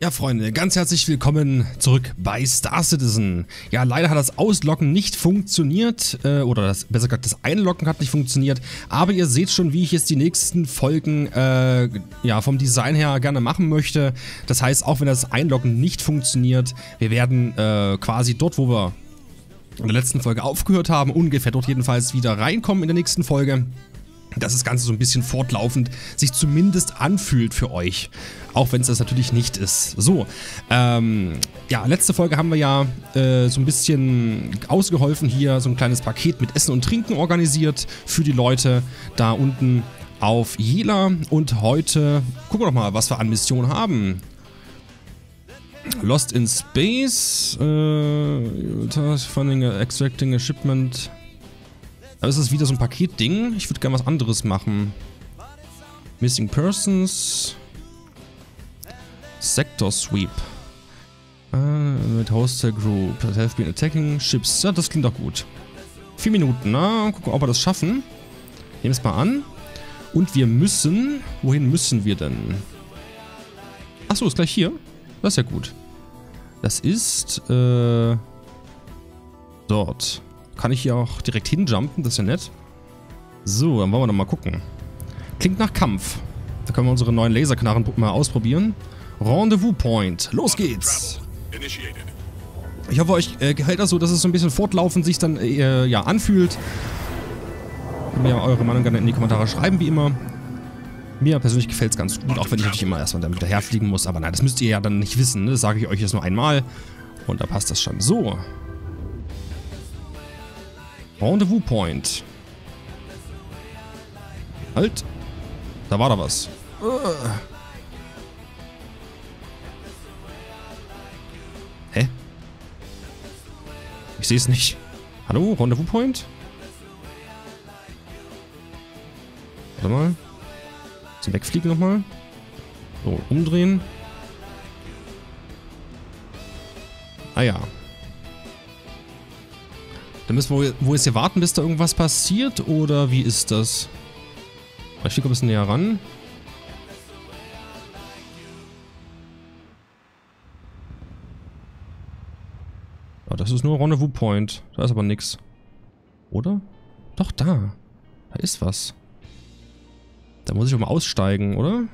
Ja, Freunde, ganz herzlich willkommen zurück bei Star Citizen. Ja, leider hat das Ausloggen nicht funktioniert, äh, oder das, besser gesagt, das Einloggen hat nicht funktioniert, aber ihr seht schon, wie ich jetzt die nächsten Folgen äh, ja, vom Design her gerne machen möchte. Das heißt, auch wenn das Einloggen nicht funktioniert, wir werden äh, quasi dort, wo wir in der letzten Folge aufgehört haben, ungefähr dort jedenfalls wieder reinkommen in der nächsten Folge dass das Ganze so ein bisschen fortlaufend sich zumindest anfühlt für euch. Auch wenn es das natürlich nicht ist. So, ähm, ja, letzte Folge haben wir ja äh, so ein bisschen ausgeholfen hier, so ein kleines Paket mit Essen und Trinken organisiert für die Leute da unten auf Jela. Und heute gucken wir doch mal, was wir an Missionen haben. Lost in Space, äh, Funding, Extracting a Shipment, aber ist das wieder so ein Paketding? Ich würde gerne was anderes machen. Missing Persons. Sector Sweep. Uh, mit Hostel Group. That have been attacking ships. Ja, das klingt doch gut. Vier Minuten, na? Gucken, ob wir das schaffen. Nehmen es mal an. Und wir müssen... Wohin müssen wir denn? Achso, ist gleich hier. Das ist ja gut. Das ist... Äh, dort. Kann ich hier auch direkt hinjumpen? Das ist ja nett. So, dann wollen wir doch mal gucken. Klingt nach Kampf. Da können wir unsere neuen Laserknarren mal ausprobieren. Rendezvous Point. Los geht's. Ich hoffe, euch äh, das so, dass es so ein bisschen fortlaufend sich dann äh, ja, anfühlt. Könnt mir ja eure Meinung gerne in die Kommentare schreiben, wie immer. Mir persönlich gefällt es ganz gut, auch wenn ich natürlich immer erstmal damit daherfliegen muss. Aber nein, das müsst ihr ja dann nicht wissen. Ne? Das sage ich euch jetzt nur einmal. Und da passt das schon. So, Rendezvous Point. Halt. Da war da was. Uh. Hä? Ich sehe es nicht. Hallo? Rendezvous Point? Warte mal. Zum Wegfliegen nochmal. So, umdrehen. Ah ja. Dann müssen wir wo jetzt hier warten, bis da irgendwas passiert? Oder wie ist das? Ich fliege ein bisschen näher ran. Ja, das ist nur Rendezvous Point. Da ist aber nichts. Oder? Doch, da. Da ist was. Da muss ich auch mal aussteigen, oder?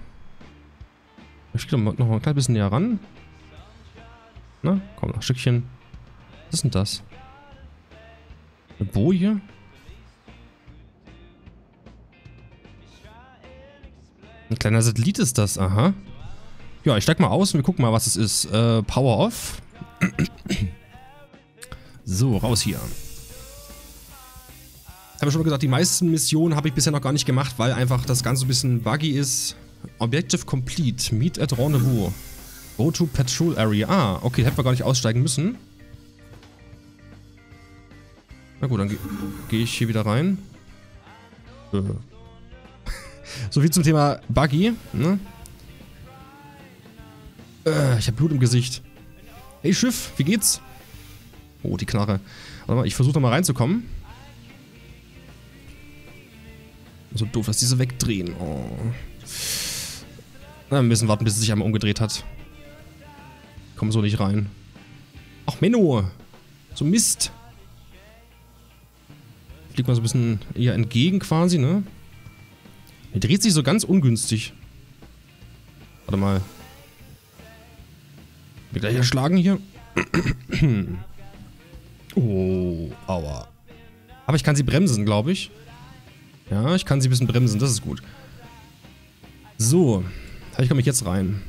Ich fliege noch ein klein bisschen näher ran. Na, komm, noch ein Stückchen. Was ist denn das? Boje? Ein kleiner Satellit ist das, aha. Ja, ich steig mal aus und wir gucken mal, was es ist. Äh, Power off. so, raus hier. Ich habe schon mal gesagt, die meisten Missionen habe ich bisher noch gar nicht gemacht, weil einfach das Ganze ein bisschen buggy ist. Objective complete. Meet at Rendezvous. Go to Patrol Area. Ah, okay, hätten wir gar nicht aussteigen müssen. Na gut, dann gehe geh ich hier wieder rein. Äh. so viel zum Thema Buggy. Ne? Äh, ich habe Blut im Gesicht. Hey Schiff, wie geht's? Oh, die Knarre. Warte mal, ich versuche da mal reinzukommen. So doof, dass diese wegdrehen. Oh. Na, wir müssen warten, bis es sich einmal umgedreht hat. Komm so nicht rein. Ach, Menno. So Mist. Fliegt mal so ein bisschen eher entgegen quasi, ne? Er dreht sich so ganz ungünstig. Warte mal. Wir gleich erschlagen hier. oh, aua. Aber ich kann sie bremsen, glaube ich. Ja, ich kann sie ein bisschen bremsen, das ist gut. So, ich komme ich jetzt rein.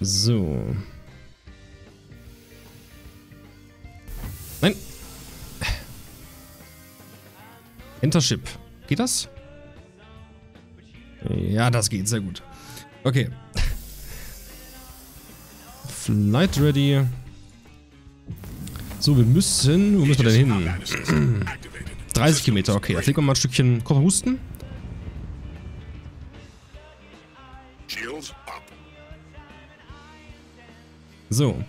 So. Nein. Enter-Ship. Geht das? Ja, das geht. Sehr gut. Okay. Flight ready. So, wir müssen... Wo müssen wir denn hin? 30 Kilometer, okay. Da fliegen wir mal ein Stückchen Koffer husten. So.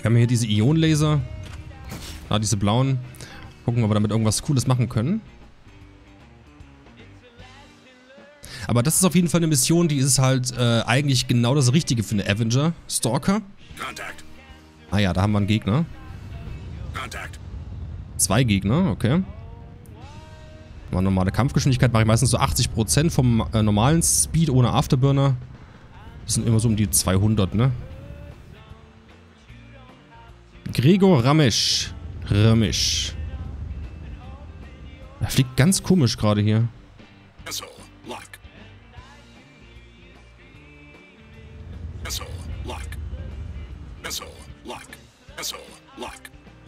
Wir haben hier diese Ionenlaser. Ah, diese blauen. Gucken, ob wir damit irgendwas Cooles machen können. Aber das ist auf jeden Fall eine Mission, die ist halt äh, eigentlich genau das Richtige für eine Avenger. Stalker. Contact. Ah ja, da haben wir einen Gegner. Contact. Zwei Gegner, okay. Mal normale Kampfgeschwindigkeit mache ich meistens so 80% vom äh, normalen Speed ohne Afterburner. Das sind immer so um die 200, ne? Gregor Ramesh. Ramesh. Er fliegt ganz komisch gerade hier.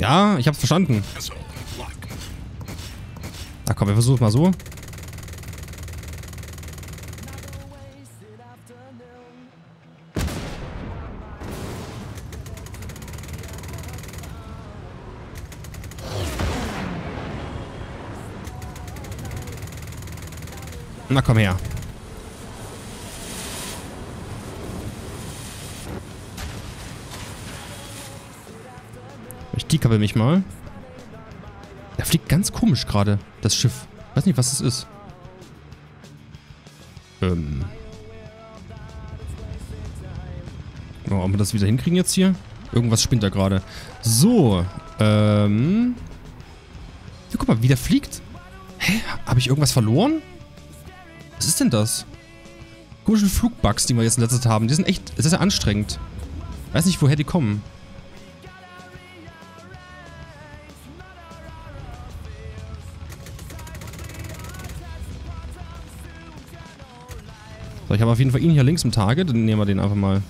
Ja, ich hab's verstanden. Na komm, wir versuchen es mal so. Na komm her. Ich decouple mich mal. Er fliegt ganz komisch gerade, das Schiff. Weiß nicht, was das ist. Ähm. Oh, ob wir das wieder hinkriegen jetzt hier? Irgendwas spinnt da gerade. So. Ähm. Ja, guck mal, wie der fliegt. Hä? Habe ich irgendwas verloren? Denn das? Komische Flugbugs, die wir jetzt in letzter Zeit haben. Die sind echt sehr, sehr anstrengend. Weiß nicht, woher die kommen. So, ich habe auf jeden Fall ihn hier links im Tage. Dann nehmen wir den einfach mal.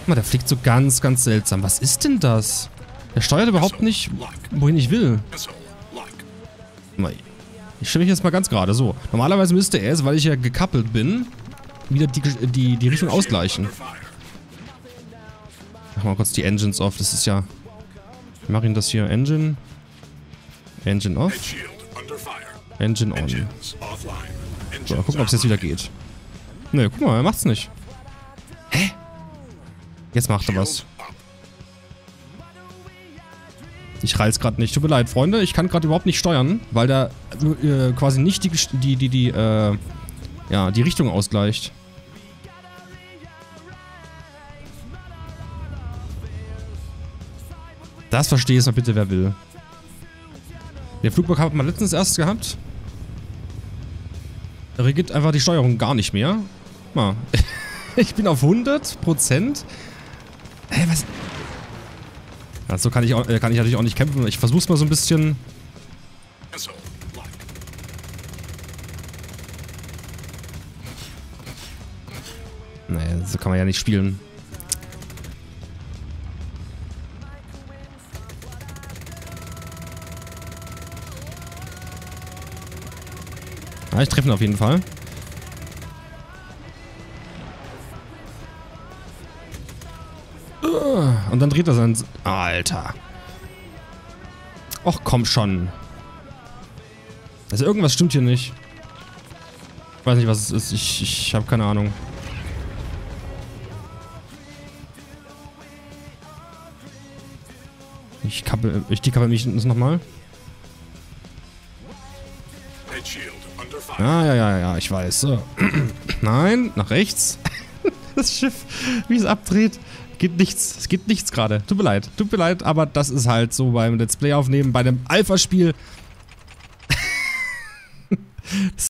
Guck mal, der fliegt so ganz, ganz seltsam. Was ist denn das? Der steuert überhaupt nicht, wohin ich will. Ich stelle mich jetzt mal ganz gerade. So, normalerweise müsste er es, weil ich ja gekappelt bin, wieder die, die, die Richtung ausgleichen. Wir mal kurz die Engines off. Das ist ja... Ich mache ihn das hier. Engine. Engine off. Engine on. So, mal gucken, ob es jetzt wieder geht. Nö, guck mal, er macht's nicht. Hä? Jetzt macht er was. Ich reil's gerade nicht. Tut mir leid, Freunde. Ich kann gerade überhaupt nicht steuern, weil der äh, quasi nicht die, die, die, die, äh, ja, die Richtung ausgleicht. Das verstehe ich mal bitte, wer will. Der Flugbock hat man letztens erst gehabt. Da regiert einfach die Steuerung gar nicht mehr. Mal. ich bin auf 100%. Hä, was? Also kann ich, auch, äh, kann ich natürlich auch nicht kämpfen. Ich versuch's mal so ein bisschen. Nee, so kann man ja nicht spielen. Ja, ich treffe ihn auf jeden Fall. Und dann dreht er sein... Alter. Och, komm schon. Also irgendwas stimmt hier nicht. Ich weiß nicht, was es ist. Ich, ich habe keine Ahnung. Ich kappel, ich dekappel mich nochmal. Ja, ja, ja, ja, ich weiß. So. Nein, nach rechts. das Schiff, wie es abdreht. Geht nichts. Es geht nichts gerade. Tut mir leid. Tut mir leid, aber das ist halt so beim Let's Play aufnehmen, bei einem Alpha-Spiel.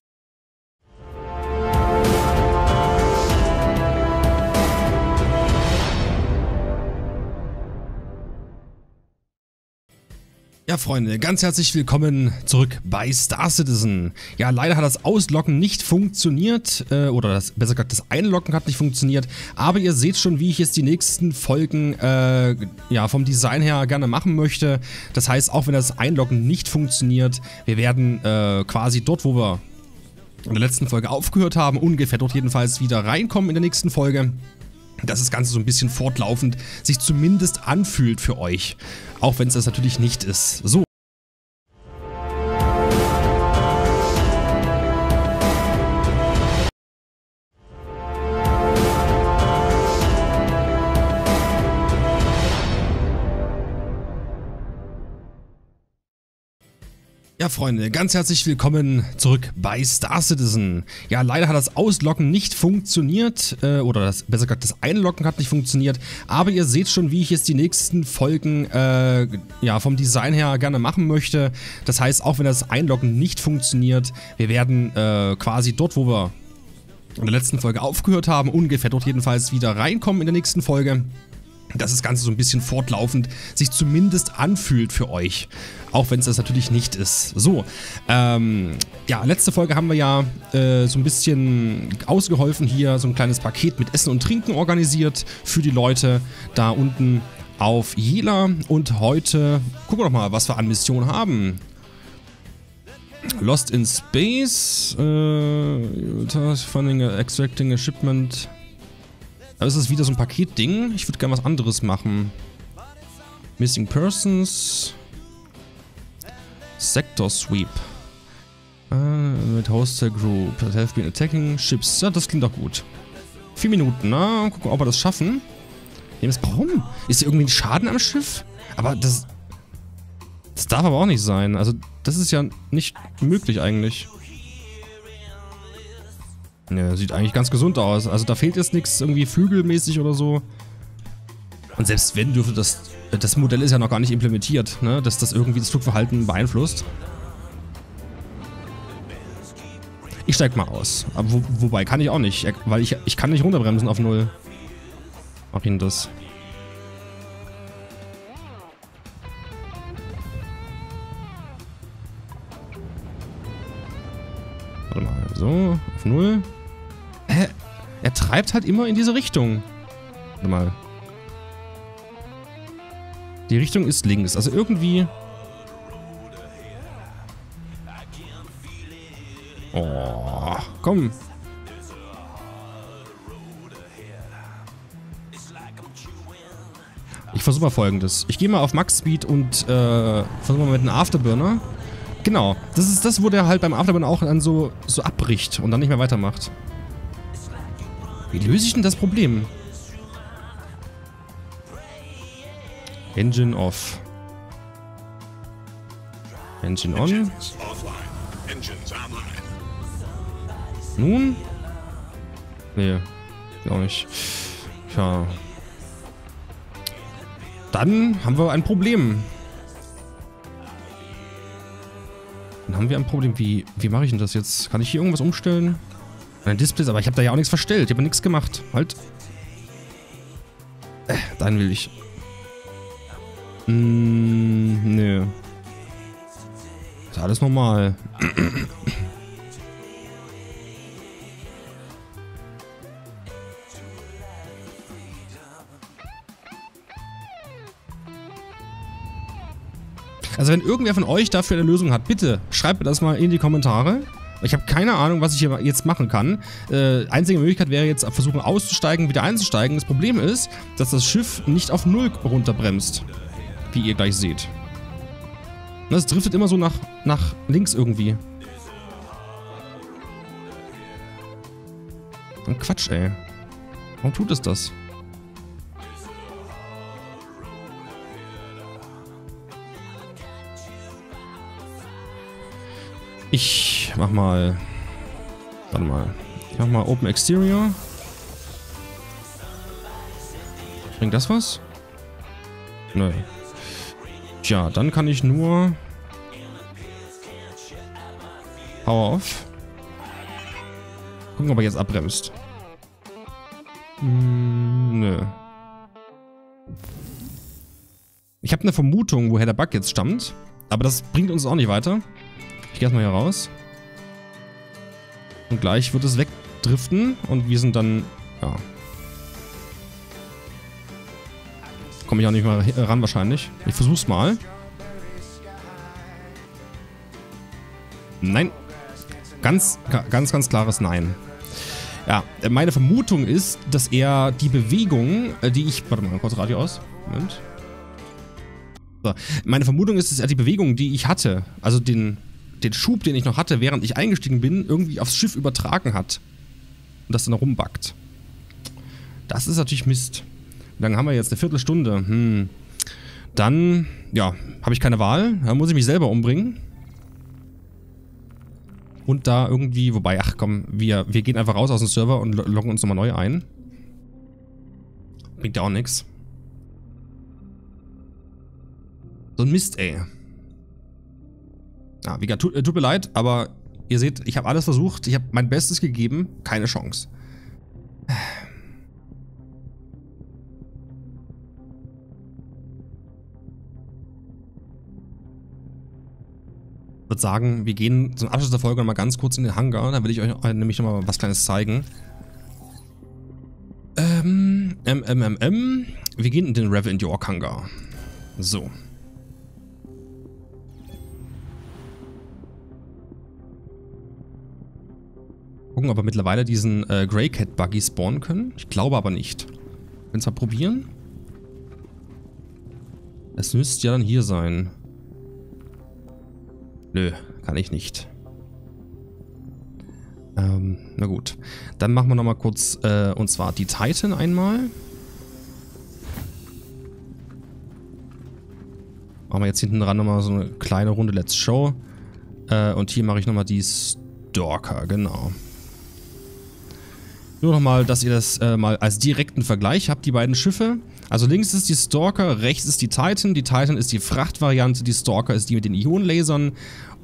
Freunde, ganz herzlich willkommen zurück bei Star Citizen. Ja, leider hat das Ausloggen nicht funktioniert, äh, oder das, besser gesagt, das Einloggen hat nicht funktioniert, aber ihr seht schon, wie ich jetzt die nächsten Folgen äh, ja, vom Design her gerne machen möchte. Das heißt, auch wenn das Einloggen nicht funktioniert, wir werden äh, quasi dort, wo wir in der letzten Folge aufgehört haben, ungefähr dort jedenfalls wieder reinkommen in der nächsten Folge dass das Ganze so ein bisschen fortlaufend sich zumindest anfühlt für euch. Auch wenn es das natürlich nicht ist. So. Freunde, ganz herzlich willkommen zurück bei Star Citizen. Ja, leider hat das Ausloggen nicht funktioniert, äh, oder das, besser gesagt, das Einloggen hat nicht funktioniert, aber ihr seht schon, wie ich jetzt die nächsten Folgen äh, ja, vom Design her gerne machen möchte. Das heißt, auch wenn das Einloggen nicht funktioniert, wir werden äh, quasi dort, wo wir in der letzten Folge aufgehört haben, ungefähr dort jedenfalls wieder reinkommen in der nächsten Folge dass das Ganze so ein bisschen fortlaufend sich zumindest anfühlt für euch. Auch wenn es das natürlich nicht ist. So, ähm, ja, letzte Folge haben wir ja äh, so ein bisschen ausgeholfen hier, so ein kleines Paket mit Essen und Trinken organisiert für die Leute da unten auf Jela. Und heute gucken wir doch mal, was wir an Missionen haben. Lost in Space, äh, Funding, Extracting a Shipment, aber es ist wieder so ein Paketding. Ich würde gerne was anderes machen. Missing Persons. Sector Sweep. Uh, mit Hostile Group. Have been attacking ships. Ja, das klingt doch gut. Vier Minuten, na? Gucken, ob wir das schaffen. Warum? Ist hier irgendwie ein Schaden am Schiff? Aber das... Das darf aber auch nicht sein. Also, das ist ja nicht möglich eigentlich. Ja, sieht eigentlich ganz gesund aus. Also da fehlt jetzt nichts irgendwie flügelmäßig oder so. Und selbst wenn, dürfte das... Das Modell ist ja noch gar nicht implementiert, ne? Dass das irgendwie das Flugverhalten beeinflusst. Ich steig mal aus. Aber wo, wobei, kann ich auch nicht. Weil ich, ich kann nicht runterbremsen auf Null. Mach ihn das. Warte mal, so, auf Null. Treibt halt immer in diese Richtung. Warte mal. Die Richtung ist links. Also irgendwie... Oh, komm. Ich versuche mal folgendes. Ich gehe mal auf Max Speed und äh, versuche mal mit einem Afterburner. Genau, das ist das, wo der halt beim Afterburner auch dann so, so abbricht und dann nicht mehr weitermacht. Wie löse ich denn das Problem? Engine off. Engine on. Nun? Nee, auch nicht. Tja. Dann haben wir ein Problem. Dann haben wir ein Problem. Wie, wie mache ich denn das jetzt? Kann ich hier irgendwas umstellen? Meine Displays, aber ich habe da ja auch nichts verstellt. Ich habe nichts gemacht. Halt. Äh, deinen will ich. Mm, nö. Ist alles normal. Also wenn irgendwer von euch dafür eine Lösung hat, bitte schreibt mir das mal in die Kommentare. Ich habe keine Ahnung, was ich hier jetzt machen kann. Äh, einzige Möglichkeit wäre jetzt versuchen auszusteigen, wieder einzusteigen. Das Problem ist, dass das Schiff nicht auf Null runterbremst. Wie ihr gleich seht. Das driftet immer so nach, nach links irgendwie. Quatsch, ey. Warum tut es das? Ich mach mal... Warte mal. Ich mach mal Open Exterior. Bringt das was? Nö. Tja, dann kann ich nur... Power off. Gucken, ob er jetzt abbremst. Hm, nö. Ich habe eine Vermutung, woher der Bug jetzt stammt. Aber das bringt uns auch nicht weiter. Ich gehe erstmal hier raus. Und gleich wird es wegdriften und wir sind dann, ja. Komme ich auch nicht mal ran wahrscheinlich. Ich versuch's mal. Nein. Ganz, ganz, ganz klares Nein. Ja, meine Vermutung ist, dass er die Bewegung, äh, die ich... Warte mal, kurz Radio aus. Moment. So. Meine Vermutung ist, dass er die Bewegung, die ich hatte, also den, den Schub, den ich noch hatte, während ich eingestiegen bin, irgendwie aufs Schiff übertragen hat. Und das dann rumbackt. Das ist natürlich Mist. Wie lange haben wir jetzt? Eine Viertelstunde. Hm. Dann, ja, habe ich keine Wahl. Da muss ich mich selber umbringen. und da irgendwie, wobei, ach komm, wir, wir gehen einfach raus aus dem Server und loggen uns nochmal neu ein. Bringt ja auch nichts. So ein Mist, ey. Ja, gesagt, tut, äh, tut mir leid, aber ihr seht, ich habe alles versucht, ich habe mein Bestes gegeben, keine Chance. würde sagen, wir gehen zum Abschluss der Folge nochmal ganz kurz in den Hangar. Da will ich euch nämlich nochmal was Kleines zeigen. Ähm, MMMM. Wir gehen in den Revel York Hangar. So. Gucken, ob wir mittlerweile diesen äh, Grey Cat Buggy spawnen können. Ich glaube aber nicht. Es mal probieren. Es müsste ja dann hier sein. Nö, kann ich nicht. Ähm, na gut. Dann machen wir nochmal kurz, äh, und zwar die Titan einmal. Machen wir jetzt hinten dran nochmal so eine kleine Runde Let's Show. Äh, und hier mache ich nochmal die Stalker, genau. Nur nochmal, dass ihr das äh, mal als direkten Vergleich habt, die beiden Schiffe. Also links ist die Stalker, rechts ist die Titan. Die Titan ist die Frachtvariante, die Stalker ist die mit den Ionenlasern.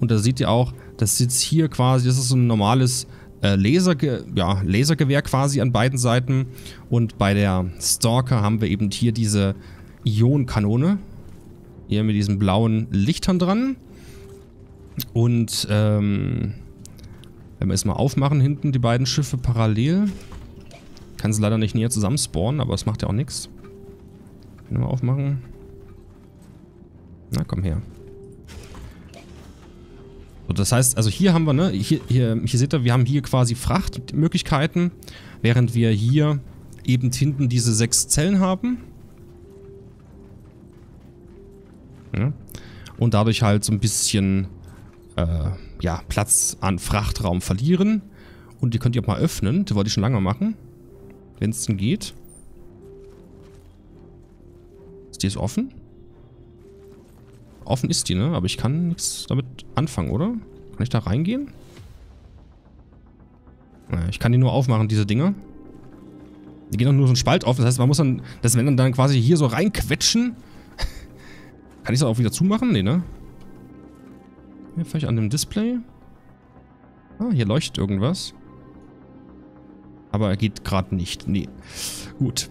Und da seht ihr auch, das sitzt hier quasi, das ist so ein normales äh, Laserge ja, Lasergewehr quasi an beiden Seiten. Und bei der Stalker haben wir eben hier diese Ionenkanone. Hier mit diesen blauen Lichtern dran. Und ähm, wenn wir es mal aufmachen, hinten die beiden Schiffe parallel. Kann sie leider nicht näher zusammen spawnen, aber es macht ja auch nichts. Können wir aufmachen. Na, komm her. So, das heißt, also hier haben wir, ne, hier, hier, hier seht ihr, wir haben hier quasi Frachtmöglichkeiten, während wir hier eben hinten diese sechs Zellen haben. Ja. Und dadurch halt so ein bisschen äh, ja, Platz an Frachtraum verlieren. Und die könnt ihr auch mal öffnen. Das wollte ich schon lange machen. Wenn es denn geht. Ist die jetzt offen? Offen ist die, ne? Aber ich kann nichts damit anfangen, oder? Kann ich da reingehen? Ich kann die nur aufmachen, diese Dinger. Die gehen doch nur so einen Spalt auf. Das heißt, man muss dann, das wenn dann, dann quasi hier so reinquetschen. kann ich das auch wieder zumachen? Nee, ne? Hier vielleicht an dem Display. Ah, hier leuchtet irgendwas. Aber er geht gerade nicht. Nee. Gut.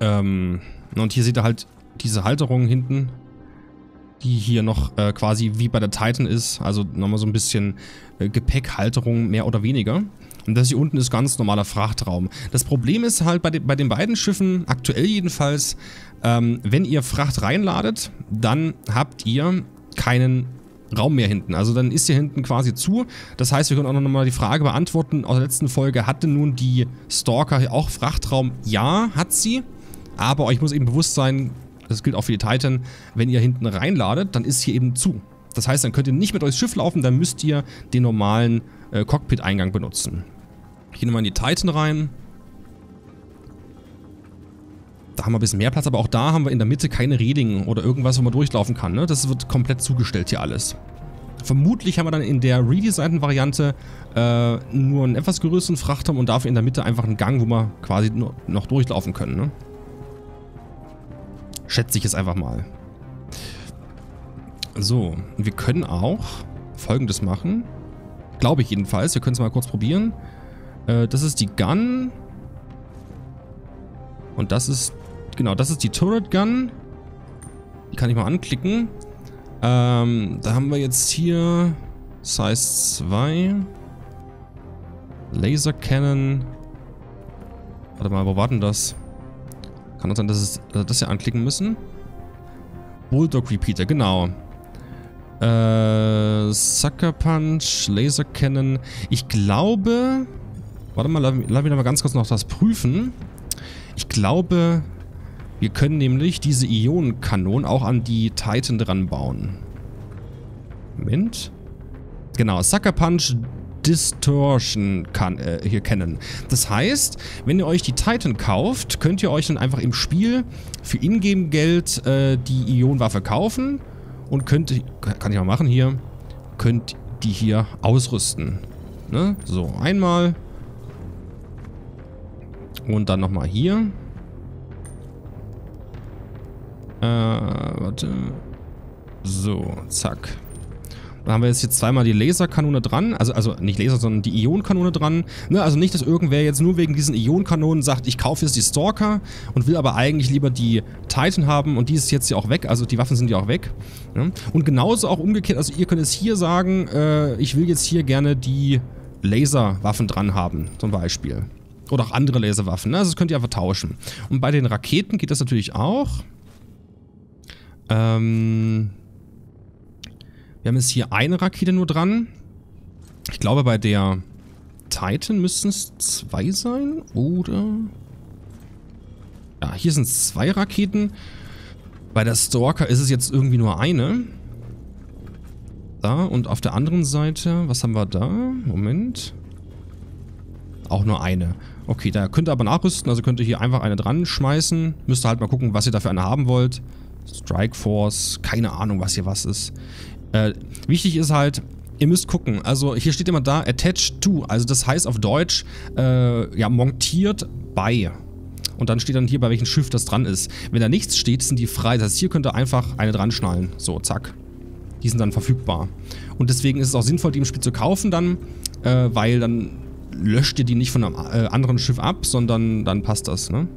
Ähm, und hier seht ihr halt diese Halterung hinten, die hier noch äh, quasi wie bei der Titan ist. Also nochmal so ein bisschen äh, Gepäckhalterung mehr oder weniger. Und das hier unten ist ganz normaler Frachtraum. Das Problem ist halt bei, de bei den beiden Schiffen, aktuell jedenfalls, ähm, wenn ihr Fracht reinladet, dann habt ihr keinen Raum mehr hinten. Also dann ist hier hinten quasi zu. Das heißt, wir können auch noch mal die Frage beantworten aus der letzten Folge. Hatte nun die Stalker auch Frachtraum? Ja, hat sie. Aber euch muss eben bewusst sein, das gilt auch für die Titan, wenn ihr hinten reinladet, dann ist hier eben zu. Das heißt, dann könnt ihr nicht mit euch Schiff laufen, dann müsst ihr den normalen äh, Cockpit-Eingang benutzen. Gehe nochmal in die Titan rein. Da haben wir ein bisschen mehr Platz, aber auch da haben wir in der Mitte keine Reling oder irgendwas, wo man durchlaufen kann. Ne? Das wird komplett zugestellt hier alles. Vermutlich haben wir dann in der redesignten Variante äh, nur einen etwas größeren Frachtraum und dafür in der Mitte einfach einen Gang, wo wir quasi noch durchlaufen können. Ne? Schätze ich es einfach mal. So, wir können auch folgendes machen. Glaube ich jedenfalls. Wir können es mal kurz probieren. Äh, das ist die Gun. Und das ist Genau, das ist die Turret Gun. Die kann ich mal anklicken. Ähm, da haben wir jetzt hier Size 2. Laser Cannon. Warte mal, wo war denn das? Kann das sein, dass, wir das hier anklicken müssen? Bulldog Repeater, genau. Äh, Sucker Punch, Laser Cannon. Ich glaube... Warte mal, lass mich mal ganz kurz noch das prüfen. Ich glaube, wir können nämlich diese Ionenkanonen auch an die Titan dran bauen. Moment. Genau, Sucker Punch Distortion kann, äh, hier kennen. Das heißt, wenn ihr euch die Titan kauft, könnt ihr euch dann einfach im Spiel für Ingame-Geld äh, die Ionenwaffe kaufen und könnt, kann ich mal machen hier, könnt die hier ausrüsten. Ne? So, einmal. Und dann nochmal hier. Äh, warte. So, zack. Dann haben wir jetzt hier zweimal die Laserkanone dran. Also, also nicht Laser, sondern die Ionenkanone dran. Ne, also nicht, dass irgendwer jetzt nur wegen diesen Ionenkanonen sagt, ich kaufe jetzt die Stalker und will aber eigentlich lieber die Titan haben und die ist jetzt ja auch weg. Also die Waffen sind ja auch weg. Ne? Und genauso auch umgekehrt, also ihr könnt es hier sagen, äh, ich will jetzt hier gerne die Laserwaffen dran haben, zum Beispiel. Oder auch andere Laserwaffen. Ne? Also das könnt ihr einfach tauschen. Und bei den Raketen geht das natürlich auch. Ähm... Wir haben jetzt hier eine Rakete nur dran. Ich glaube, bei der Titan müssten es zwei sein, oder? Ja, hier sind zwei Raketen. Bei der Stalker ist es jetzt irgendwie nur eine. Da, und auf der anderen Seite, was haben wir da? Moment. Auch nur eine. Okay, da könnt ihr aber nachrüsten, also könnt ihr hier einfach eine dran schmeißen. Müsst ihr halt mal gucken, was ihr dafür eine haben wollt. Strike Force, keine Ahnung, was hier was ist. Äh, wichtig ist halt, ihr müsst gucken. Also hier steht immer da, attached to. Also das heißt auf Deutsch, äh, ja, montiert bei. Und dann steht dann hier, bei welchem Schiff das dran ist. Wenn da nichts steht, sind die frei. Das heißt, hier könnt ihr einfach eine dran schnallen. So, zack. Die sind dann verfügbar. Und deswegen ist es auch sinnvoll, die im Spiel zu kaufen dann, äh, weil dann löscht ihr die nicht von einem äh, anderen Schiff ab, sondern dann passt das, ne?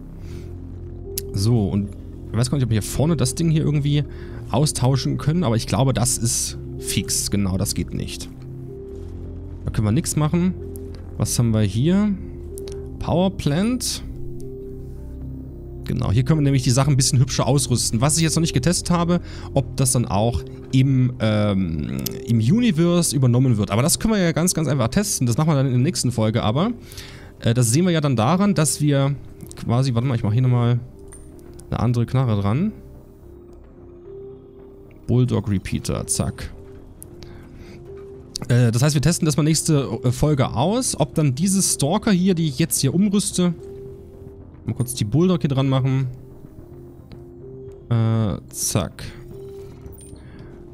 So, und ich weiß gar nicht, ob wir hier vorne das Ding hier irgendwie austauschen können, aber ich glaube, das ist fix. Genau, das geht nicht. Da können wir nichts machen. Was haben wir hier? Power Plant. Genau, hier können wir nämlich die Sachen ein bisschen hübscher ausrüsten. Was ich jetzt noch nicht getestet habe, ob das dann auch im, ähm, im Universe übernommen wird. Aber das können wir ja ganz, ganz einfach testen. Das machen wir dann in der nächsten Folge aber. Äh, das sehen wir ja dann daran, dass wir quasi, warte mal, ich mache hier nochmal eine andere Knarre dran. Bulldog Repeater, zack. Äh, das heißt, wir testen das mal nächste äh, Folge aus, ob dann diese Stalker hier, die ich jetzt hier umrüste, mal kurz die Bulldog hier dran machen. Äh, zack.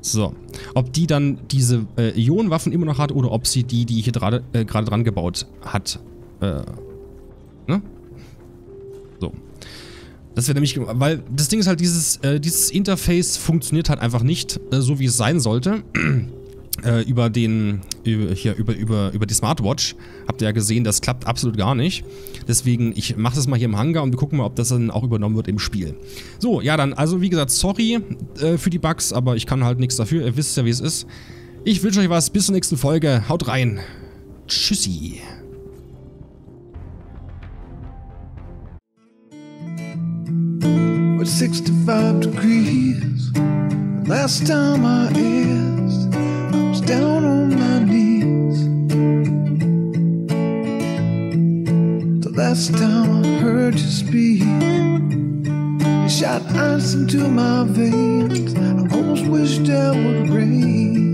So. Ob die dann diese äh, Ionenwaffen immer noch hat oder ob sie die, die hier gerade äh, dran gebaut hat. Äh, ne? So. Das wäre nämlich, weil das Ding ist halt, dieses, äh, dieses Interface funktioniert halt einfach nicht äh, so, wie es sein sollte. äh, über den, über, hier, über, über, über die Smartwatch. Habt ihr ja gesehen, das klappt absolut gar nicht. Deswegen, ich mache das mal hier im Hangar und wir gucken mal, ob das dann auch übernommen wird im Spiel. So, ja dann, also wie gesagt, sorry äh, für die Bugs, aber ich kann halt nichts dafür. Ihr wisst ja, wie es ist. Ich wünsche euch was, bis zur nächsten Folge. Haut rein. Tschüssi. With 65 degrees. The last time I asked, I was down on my knees. The last time I heard you speak, you shot ice into my veins. I almost wished I would rain.